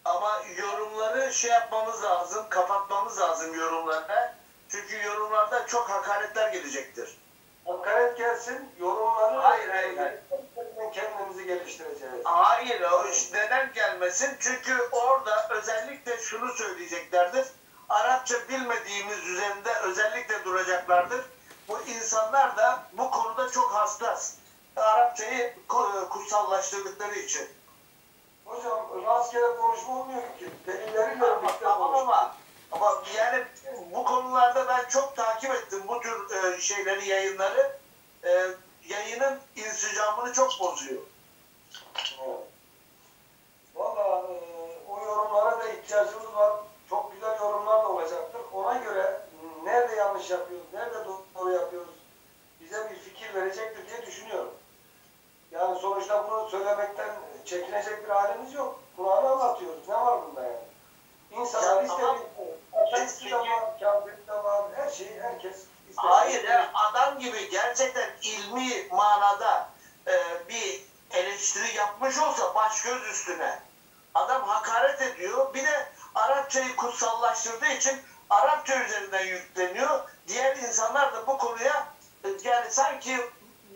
Ama yorumları şey yapmamız lazım, kapatmamız lazım yorumları. Çünkü yorumlarda çok hakaretler gelecektir. Hakaret gelsin, yorumları Hayır, hayır, hayır. Kendimizi geliştireceğiz. Hayır, o iş neden gelmesin? Çünkü orada özellikle şunu söyleyeceklerdir. Arapça bilmediğimiz üzerinde özellikle duracaklardır. Bu insanlar da bu konuda çok hassas. Arapçayı ku- kutsallaştırdıkları için. Hocam rastgele konuşma olmuyor ki. Delilleriyle birlikte Tamam ama ama yani bu konularda ben çok takip ettim bu tür e, şeyleri, yayınları. E, yayının insicamını çok bozuyor. Valla e, o yorumlara da ihtiyacımız var. Çok güzel yorumlar da olacaktır. Ona göre nerede yanlış yapıyoruz, nerede doğru yapıyoruz bize bir fikir verecektir diye düşünüyorum. Yani sonuçta bunu söylemekten çekinecek bir halimiz yok. Kur'an'ı anlatıyoruz. Ne var bunda yani? İnsanlar Ya istediği tamam. ateist de var, kafir de var, her şeyi herkes Hayır ya adam gibi gerçekten ilmi manada e, bir eleştiri yapmış olsa baş göz üstüne adam hakaret ediyor. Bir de Arapçayı kutsallaştırdığı için Arapça üzerinden yükleniyor. Diğer insanlar da bu konuya e, yani sanki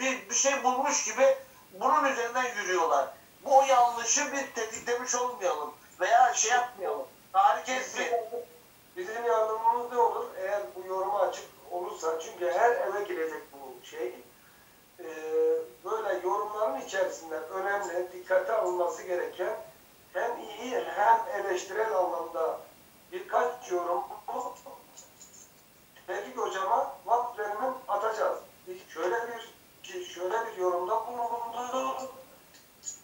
bir, bir şey bulmuş gibi bunun üzerinden yürüyorlar. Bu yanlışı bir tetiklemiş olmayalım veya şey yapmayalım. Tahrik etmeyin. Bizim yardımımız ne olur? Eğer bu yoruma açık olursa, çünkü her eve girecek bu şey. Ee, böyle yorumların içerisinde önemli, alınması gereken hem iyi hem eleştirel anlamda birkaç yorum Tevfik Hocama vakflarını atacağız. Şöyle bir şöyle bir yorumda bulundu.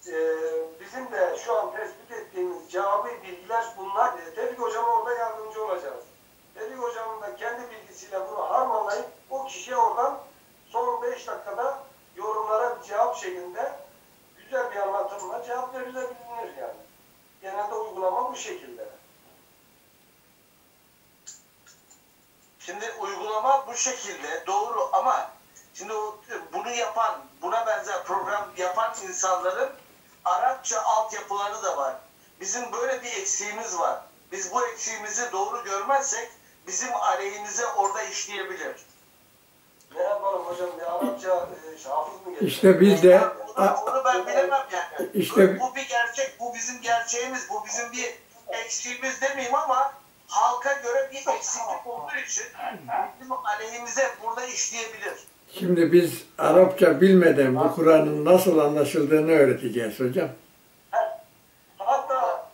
Ee, bizim de şu an tespit ettiğimiz cevabı bilgiler bunlar. Ee, Tevfik Hocama orada yardımcı olacağız. Tevfik Hocam'ın da kendi bilgisiyle bunu harmanlayıp o kişiye oradan son 5 dakikada yorumlara cevap şeklinde güzel bir anlatımla cevap verilebilir yani. Genelde uygulama bu şekilde. Şimdi uygulama bu şekilde doğru ama şimdi bunu yapan, buna benzer program yapan insanların Arapça altyapıları da var. Bizim böyle bir eksiğimiz var. Biz bu eksiğimizi doğru görmezsek bizim aleyhimize orada işleyebilir. Yapalım hocam bir Arapça e, hafız mı gelir? İşte biz de Onu, onu ben bilemem yani. İşte- bu, bir gerçek, bu bizim gerçeğimiz, bu bizim bir eksiğimiz demeyeyim ama halka göre bir eksiklik olduğu için bizim aleyhimize burada işleyebilir. şimdi biz Arapça bilmeden bu Kur'an'ın nasıl anlaşıldığını öğreteceğiz hocam. Hatta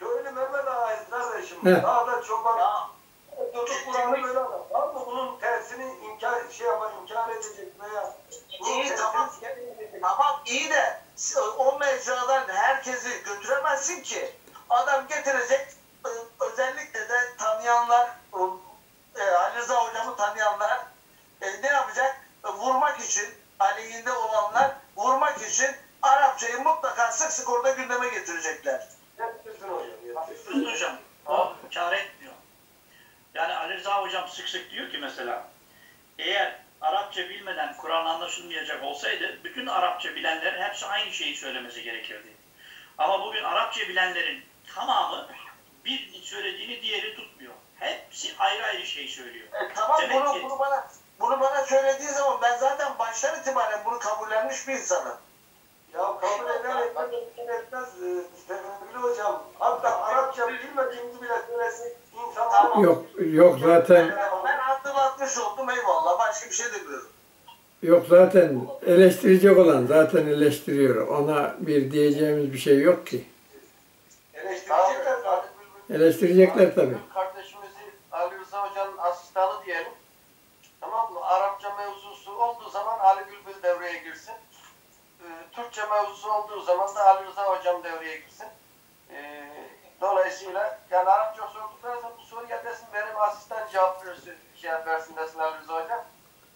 köylü Mehmet Ağa'yı kardeşim He. dağda çoban Ya tutup Kur'an'ı böyle inkar, şey yapar, inkar edecek veya İyi, tamam. Tamam iyi de o mecradan herkesi götüremezsin ki. Adam getirecek özellikle de tanıyanlar e, Ali Rıza hocamı tanıyanlar e, ne yapacak? E, vurmak için aleyhinde olanlar vurmak için Arapçayı mutlaka sık sık orada gündeme getirecekler. Getirsin hocam. Haklısınız hocam. O kar etmiyor. Yani Ali Rıza hocam sık sık diyor ki mesela eğer Arapça bilmeden Kur'an anlaşılmayacak olsaydı bütün Arapça bilenlerin hepsi aynı şeyi söylemesi gerekirdi. Ama bugün Arapça bilenlerin tamamı bir söylediğini diğeri tutmuyor. Hepsi ayrı ayrı şey söylüyor. E, tamam Demek bunu, ki- bunu bana bunu bana söylediği zaman ben zaten baştan itibaren bunu kabullenmiş bir insanım. Ya kabul eder etmez, Sevgili hocam, hatta Arapça bilmediğimizi bile söylesin. İnsanlar Yok yok zaten Ben hatırlatmış oldum eyvallah başka bir şey demiyorum. yok zaten eleştirecek olan zaten eleştiriyor. Ona bir diyeceğimiz bir şey yok ki. eleştirecekler zaten. Eleştirecekler tabii. Kardeşimizi Ali Rıza Hoca'nın asistanı diyelim. Tamam mı? Arapça mevzusu olduğu zaman Ali Bülbül devreye girsin. Ee, Türkçe mevzusu olduğu zaman da Ali Rıza Hocam devreye girsin. Ee, dolayısıyla yani Arapça sordukları zaman bu soruya desin benim asistan cevap versin, şey versin Ali Rıza Hocam.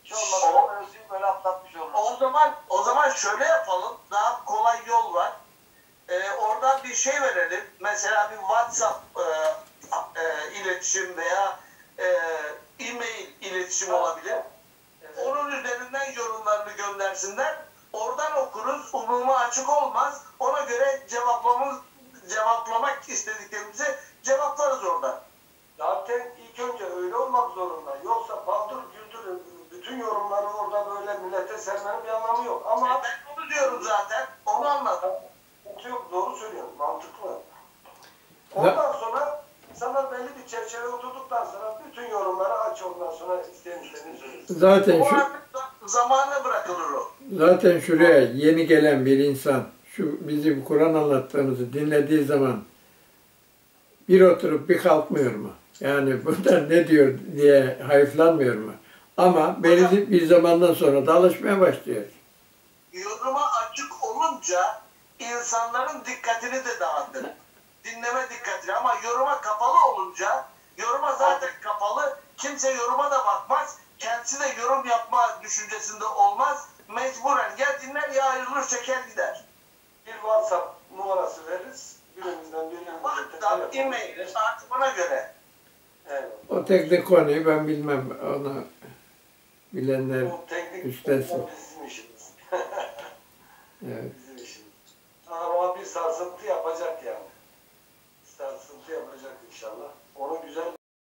Hiç olmazsa O- mevzuyu böyle atlatmış oluruz. O zaman o zaman şöyle yapalım. Daha kolay yol var. Ee, oradan bir şey verelim. Mesela bir WhatsApp e, e, iletişim veya e, e-mail iletişim olabilir. Onun üzerinden yorumlarını göndersinler. Oradan okuruz. Umuma açık olmaz. Ona göre cevaplamamız cevaplamak istediklerimizi cevaplarız oradan. Zaten ilk önce öyle olmak zorunda. Yoksa paldır güldür bütün yorumları orada böyle millete sermenin bir anlamı yok. E, Ama ben onu diyorum zaten. Onu anladım. yok. Doğru söylüyorsun. Mantıklı. Ondan sonra insanlar belli bir çerçeve oturduktan sonra bütün yorumları aç ondan sonra isteyen istediğini söylesin. Zaten O şu zamana bırakılır o. zaten şuraya yeni gelen bir insan şu bizim Kur'an anlattığımızı dinlediği zaman bir oturup bir kalkmıyor mu? Yani bunlar ne diyor diye hayıflanmıyor mu? Ama belirli bir zamandan sonra da alışmaya başlıyor. yoruma açık olunca insanların dikkatini de dağıtır. Dinleme dikkatini ama yoruma kapalı olunca yoruma zaten kapalı kimse yoruma da bakmaz. Kendisi de yorum yapma düşüncesinde olmaz. Mecburen ya dinler ya ayrılır çeker gider. Bir WhatsApp numarası veririz. Birimizden birine WhatsApp, e-mail artık ona göre. Evet. O teknik konuyu ben bilmem. Onu bilenler Bu teknik bizim işimiz. *laughs* Evet. bizim işimiz. Ama bir sarsıntı yapacak yani. Sarsıntı yapacak inşallah. Onu güzel